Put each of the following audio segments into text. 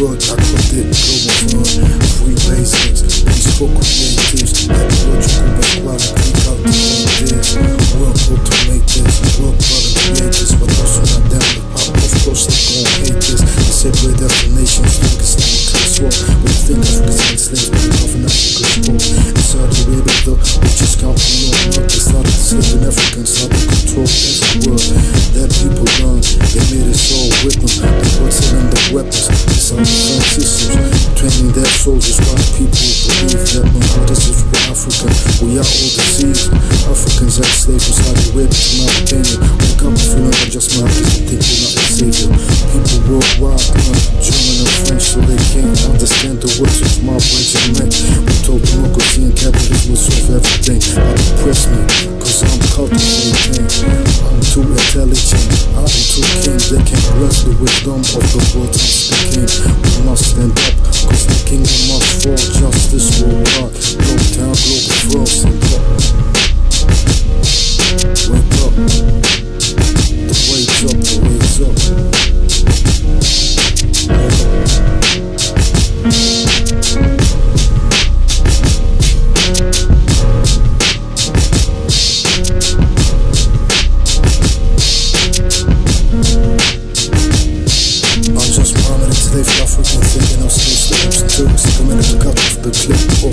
world I predict global fun Free basics, peaceful creatives Ecological equality, out the ideas Work automate this, work create this But also not them, the pop, of course they gon' hate this. They said we're definition, strongest in the class war We think Africa's enslaved, but love in Africa's poor In Saudi the richest country on earth They started enslaving Africans, how they control every world That people learn, they made us all with them. They were selling the weapons, defense systems Training their soldiers while people believe that others is for Africa We are all deceived Africans ex-slaves from Saudi Arabia to Mauritania Wake up you're not just my and think you're not a savior. People worldwide learn German and French so they can't understand the words of my and They the wisdom of the words I'm speaking We must stand up cause the kingdom must fall. Justice worldwide, global town, global world Stand up. Wake up. The wait's up, the wait's up. I'm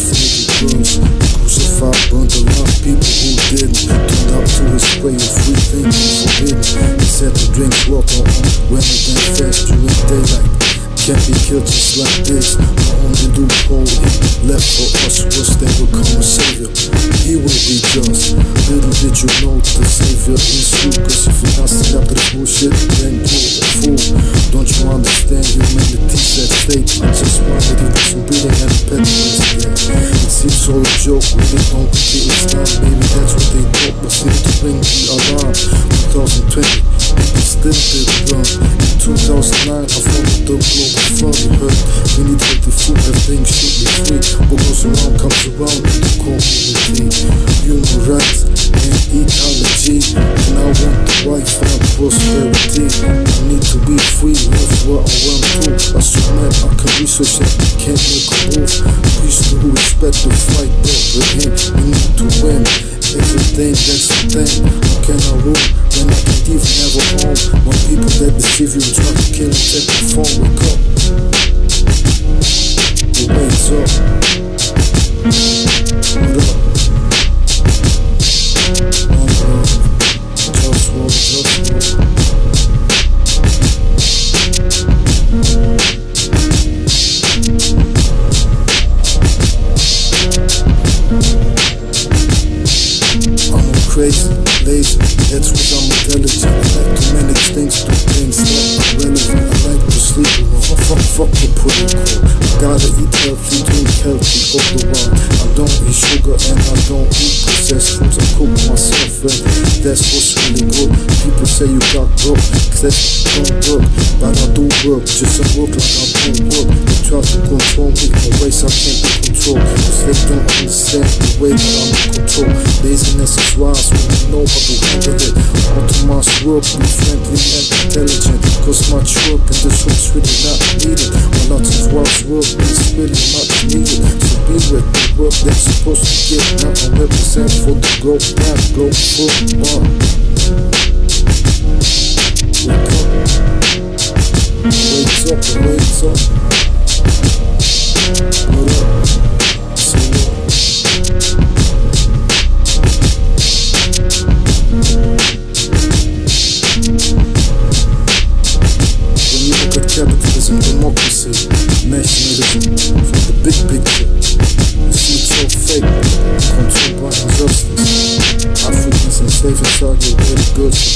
off nigga girls Crucified, burned around people who didn't Turned up to his way of free thinking forbidden He said to drink water on when women then fast during daylight can't be killed just like this. The only loophole left for us was there will come a savior. He will be just. Little did you know the savior is you. Cause if you're not up to this bullshit, then you're a fool. Don't you understand humanity's at stake? I just wanted to do some when they don't completely stand. Maybe that's what they thought, but seem to ring the alarm. 2020, people still did wrong. In 2009, I founded the Globalfirm. You heard we need healthy food, everything should be free. What goes around comes around in the community. Human rights and ecology. And I want the wife and prosperity. I need to be free, live what I want submit, I can research can't make a move. To who expect to fight that with him. We need to win. Everything that's the thing. How can I rule when I can't even have a home? When people that deceive you try to kill and take the phone, wake up. The wait's up. Like to things, things are relevant. I like to sleep. Fuck, fuck, fuck the protocol. I gotta eat healthy, drink healthy, all the while. I don't eat sugar and I don't eat processed foods. I cook myself and that's what's really good. People say you got broke, cause don't work. But I do work, just I work like I don't work. They try to control me in ways I can't be controlled. Cause they don't understand the way that I'm in control. Laziness is wise when know how to handle it. Optimize work, be friendly and intelligent. Cause my work in this work's really not needed. Lots of work's work is really much needed. So be with the work that's supposed to get now and represent for the growth path, glow football. Wake up. Wakes up and wakes up.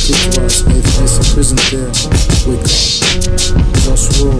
Picture our space, face in prison there. Wake up. Just roll.